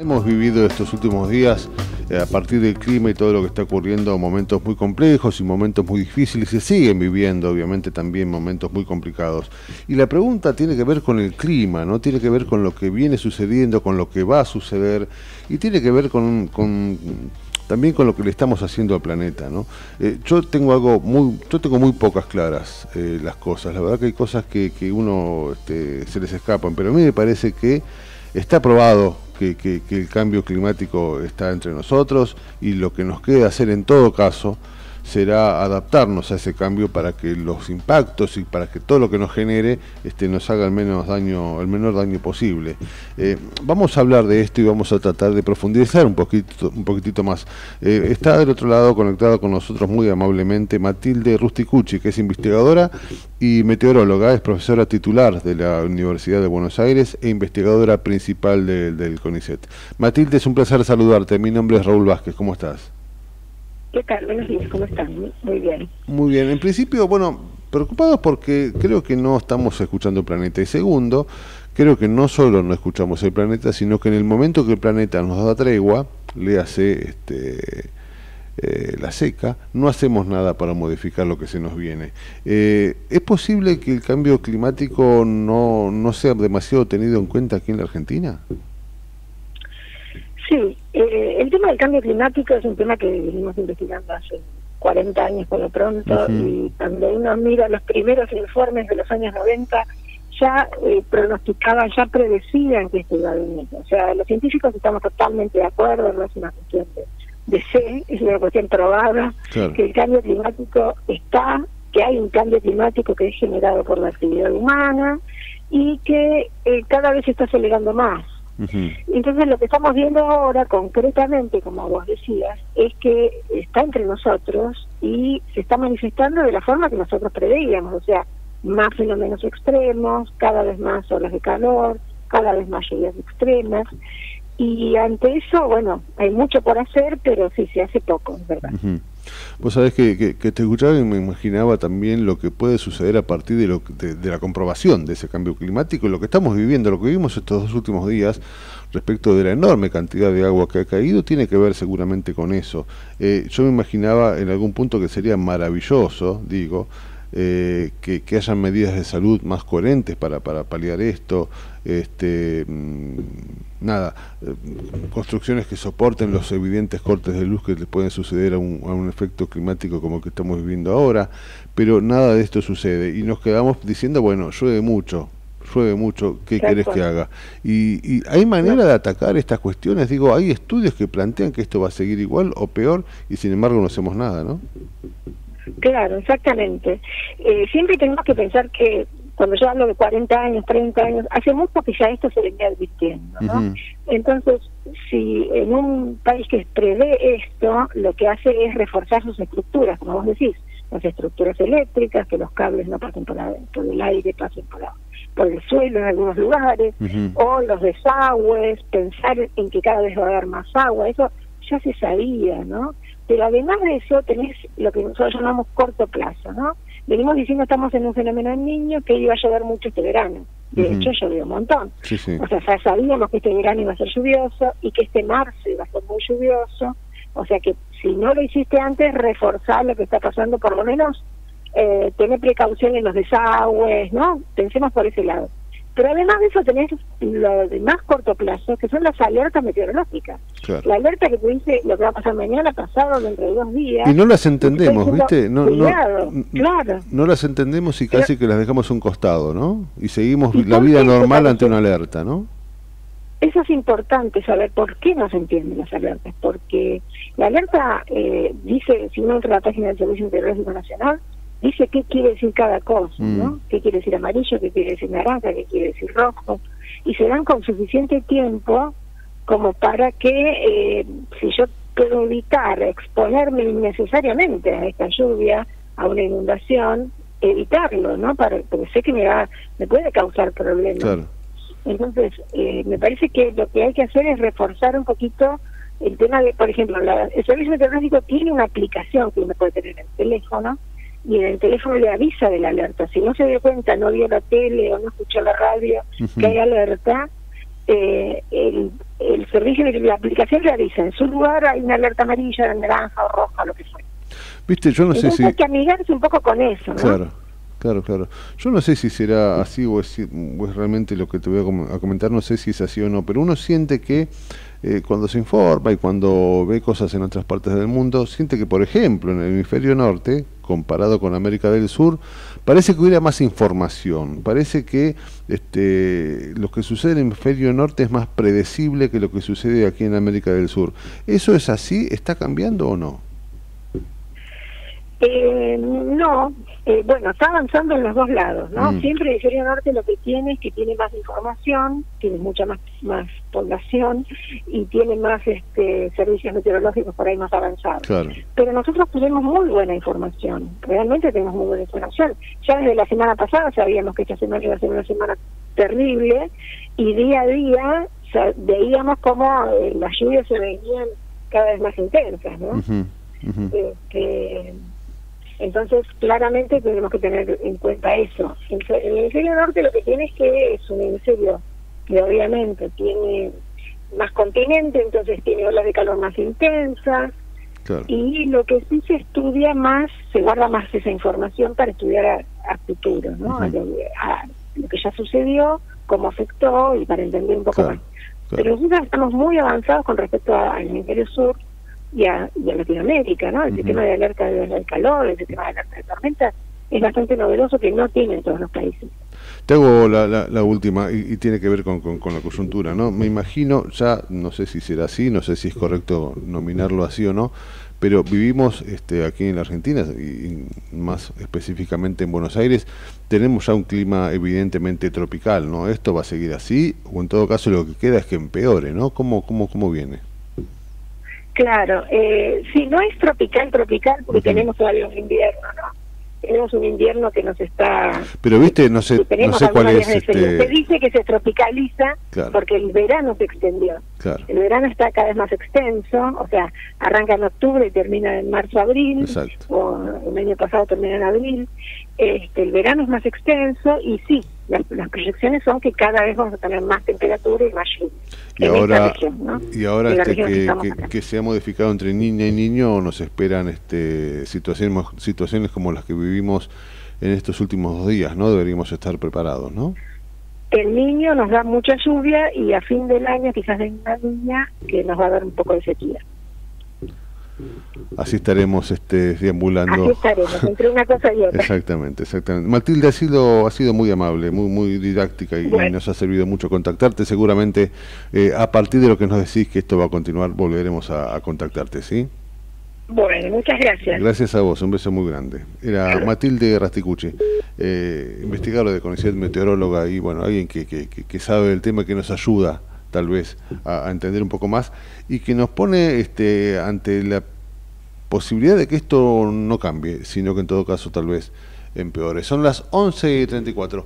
Hemos vivido estos últimos días, eh, a partir del clima y todo lo que está ocurriendo, momentos muy complejos y momentos muy difíciles. Se siguen viviendo, obviamente, también momentos muy complicados. Y la pregunta tiene que ver con el clima, ¿no? Tiene que ver con lo que viene sucediendo, con lo que va a suceder y tiene que ver con, también con lo que le estamos haciendo al planeta, ¿no? Eh, yo tengo algo muy, yo tengo muy pocas claras eh, las cosas. La verdad que hay cosas que, que uno este, se les escapan, pero a mí me parece que está probado que, el cambio climático está entre nosotros y lo que nos queda hacer en todo caso será adaptarnos a ese cambio para que los impactos y para que todo lo que nos genere este, nos haga el menos daño, el menor daño posible. Eh, vamos a hablar de esto y vamos a tratar de profundizar un poquito, un poquitito más. Eh, está del otro lado conectado con nosotros muy amablemente Matilde Rusticucci, que es investigadora y meteoróloga, es profesora titular de la Universidad de Buenos Aires e investigadora principal del CONICET. Matilde, es un placer saludarte. Mi nombre es Raúl Vázquez. ¿Cómo estás? ¿Qué tal? Buenos días, ¿cómo están? Muy bien. Muy bien. En principio, bueno, preocupados porque creo que no estamos escuchando el planeta. Y segundo, creo que no solo no escuchamos el planeta, sino que en el momento que el planeta nos da tregua, le hace este, eh, la seca, no hacemos nada para modificar lo que se nos viene. Eh, ¿Es posible que el cambio climático no, no sea demasiado tenido en cuenta aquí en la Argentina? Sí, eh, el tema del cambio climático es un tema que venimos investigando hace 40 años por lo pronto y cuando uno mira los primeros informes de los años 90 ya eh, pronosticaban, ya predecían que esto iba a venir. O sea, los científicos estamos totalmente de acuerdo, no es una cuestión de, fe, es una cuestión probada, que el cambio climático está, que hay un cambio climático que es generado por la actividad humana y que eh, cada vez se está acelerando más. Entonces lo que estamos viendo ahora concretamente, como vos decías, es que está entre nosotros y se está manifestando de la forma que nosotros preveíamos, o sea, más fenómenos extremos, cada vez más olas de calor, cada vez más lluvias extremas. Y ante eso, bueno, hay mucho por hacer, pero sí se hace poco, ¿verdad? Vos sabés que, que, te escuchaba y me imaginaba también lo que puede suceder a partir de, lo, de, la comprobación de ese cambio climático lo que estamos viviendo, lo que vimos estos dos últimos días respecto de la enorme cantidad de agua que ha caído, tiene que ver seguramente con eso. Eh, yo me imaginaba en algún punto que sería maravilloso, digo, eh, que, que, hayan medidas de salud más coherentes para, para paliar esto, este, mm, nada, eh, construcciones que soporten los evidentes cortes de luz que le pueden suceder a un, a un efecto climático como el que estamos viviendo ahora, pero nada de esto sucede y nos quedamos diciendo, bueno, llueve mucho, llueve mucho, ¿qué querés que haga? Y, y, hay manera de atacar estas cuestiones, digo, hay estudios que plantean que esto va a seguir igual o peor y sin embargo no hacemos nada, ¿no? Claro, exactamente. Eh, siempre tenemos que pensar que cuando yo hablo de 40 años, 30 años, hace mucho que ya esto se venía advirtiendo, ¿no? Entonces, si en un país que prevé esto, lo que hace es reforzar sus estructuras, como vos decís, las estructuras eléctricas, que los cables no pasen por, el aire, pasen por, por el suelo en algunos lugares, o los desagües, pensar en que cada vez va a haber más agua, eso ya se sabía, ¿no? Pero además de eso tenés lo que nosotros llamamos corto plazo, ¿no? Venimos diciendo estamos en un fenómeno en niño que iba a llover mucho este verano. De hecho, llovió un montón. O sea, ya sabíamos que este verano iba a ser lluvioso y que este marzo iba a ser muy lluvioso. O sea que si no lo hiciste antes, reforzar lo que está pasando, por lo menos eh, tener precaución en los desagües, ¿no? Pensemos por ese lado. Pero además de eso tenés lo de más corto plazo, que son las alertas meteorológicas. La alerta que te dice lo que va a pasar mañana, pasado, dentro de dos días. Y no las entendemos, ¿viste? No, no, claro. no las entendemos y casi que las dejamos a un costado, ¿no? Y seguimos la vida normal ante una alerta, ¿no? Eso es importante saber por qué no se entienden las alertas. Porque la alerta eh, dice, si uno entra a la página del Servicio Meteorológico Nacional, dice qué quiere decir cada cosa, ¿no? Mm. ¿Qué quiere decir amarillo, qué quiere decir naranja, qué quiere decir rojo? Y se dan con suficiente tiempo como para que, eh, si yo puedo evitar exponerme innecesariamente a esta lluvia, a una inundación, evitarlo, ¿no? Para, porque sé que me, va, me puede causar problemas. Entonces, eh, me parece que lo que hay que hacer es reforzar un poquito el tema de, por ejemplo, la, el servicio meteorológico tiene una aplicación que uno puede tener en el teléfono, y en el teléfono le avisa de la alerta. Si no se dio cuenta, no vio la tele o no escuchó la radio que hay alerta, eh, el, el servicio de la aplicación realiza en su lugar hay una alerta amarilla, naranja o roja, lo que sea. Viste, yo no sé si... Hay que amigarse un poco con eso, ¿no? Claro. Claro, claro. Yo no sé si será así o es, realmente lo que te voy a comentar, no sé si es así o no, pero uno siente que eh, cuando se informa y cuando ve cosas en otras partes del mundo, siente que, por ejemplo, en el hemisferio norte, comparado con América del Sur, parece que hubiera más información, parece que este, lo que sucede en el hemisferio norte es más predecible que lo que sucede aquí en América del Sur. ¿Eso es así? ¿Está cambiando o no? Eh, no, eh, bueno, está avanzando en los dos lados, ¿no? Mm. Siempre el hemisferio norte lo que tiene es que tiene más información, tiene mucha más, más población y tiene más este, servicios meteorológicos por ahí más avanzados. Pero nosotros tenemos muy buena información, realmente tenemos muy buena información. Ya desde la semana pasada sabíamos que esta semana iba a ser una semana terrible y día a día veíamos cómo eh, las lluvias se venían cada vez más intensas, ¿no? Este, entonces, claramente tenemos que tener en cuenta eso. El hemisferio norte lo que tiene es que es un hemisferio que obviamente tiene más continente, entonces tiene olas de calor más intensas. Y lo que sí se estudia más, se guarda más esa información para estudiar a, futuro, ¿no? a, lo, que ya sucedió, cómo afectó y para entender un poco más. Pero nosotros estamos muy avanzados con respecto al hemisferio sur y a, Latinoamérica, ¿no? El sistema de alerta del calor, el sistema de alerta de tormenta, es bastante novedoso que no tienen todos los países. Te hago la, la, última y, tiene que ver con, con, la coyuntura, ¿no? Me imagino, ya no sé si será así, no sé si es correcto nominarlo así o no, pero vivimos este, aquí en la Argentina y, más específicamente en Buenos Aires, tenemos ya un clima evidentemente tropical, ¿no? ¿Esto va a seguir así o en todo caso lo que queda es que empeore, ¿no? ¿Cómo, cómo, cómo viene? Claro, eh, sí, no es tropical, tropical, porque tenemos todavía un invierno, ¿no? Tenemos un invierno que nos está... Pero viste, no sé, no sé cuál es... Este... Se dice que se tropicaliza porque el verano se extendió. El verano está cada vez más extenso, o sea, arranca en octubre y termina en marzo-abril, o el año pasado termina en abril. Este, el verano es más extenso y sí, las, proyecciones son que cada vez vamos a tener más temperatura y más lluvia. Y ahora, y ahora este, que, se ha modificado entre niña y niño, nos esperan este, situaciones, situaciones como las que vivimos en estos últimos dos días, ¿no? Deberíamos estar preparados, ¿no? El niño nos da mucha lluvia y a fin del año quizás de una niña que nos va a dar un poco de sequía. Así estaremos este, deambulando. Así estaremos, entre una cosa y otra. Exactamente, exactamente. Matilde ha sido, ha sido muy amable, muy, muy didáctica y, nos ha servido mucho contactarte. Seguramente eh, a partir de lo que nos decís que esto va a continuar, volveremos a, contactarte, ¿sí? Bueno, muchas gracias. Gracias a vos, un beso muy grande. Era Matilde Rasticucci, eh, investigadora de CONICET, meteoróloga y bueno, alguien que, que, que sabe del tema que nos ayuda tal vez a, entender un poco más y que nos pone este, ante la posibilidad de que esto no cambie, sino que en todo caso tal vez empeore. Son las 11 y 34.